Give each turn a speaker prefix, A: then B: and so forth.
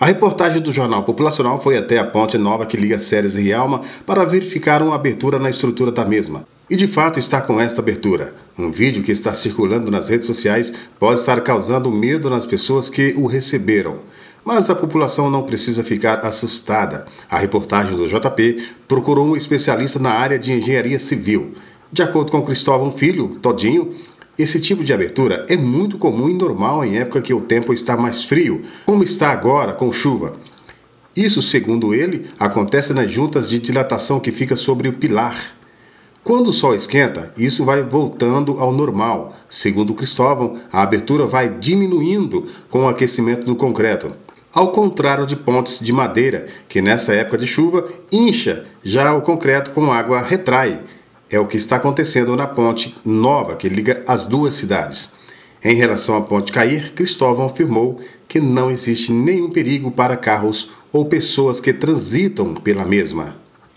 A: A reportagem do Jornal Populacional foi até a ponte nova que liga Séries e Rialma para verificar uma abertura na estrutura da mesma. E de fato está com esta abertura. Um vídeo que está circulando nas redes sociais pode estar causando medo nas pessoas que o receberam. Mas a população não precisa ficar assustada. A reportagem do JP procurou um especialista na área de engenharia civil. De acordo com Cristóvão Filho, Todinho, esse tipo de abertura é muito comum e normal em época que o tempo está mais frio, como está agora com chuva. Isso, segundo ele, acontece nas juntas de dilatação que fica sobre o pilar. Quando o sol esquenta, isso vai voltando ao normal. Segundo Cristóvão, a abertura vai diminuindo com o aquecimento do concreto. Ao contrário de pontes de madeira, que nessa época de chuva incha, já o concreto com água retrai. É o que está acontecendo na ponte nova que liga as duas cidades. Em relação à ponte cair, Cristóvão afirmou que não existe nenhum perigo para carros ou pessoas que transitam pela mesma.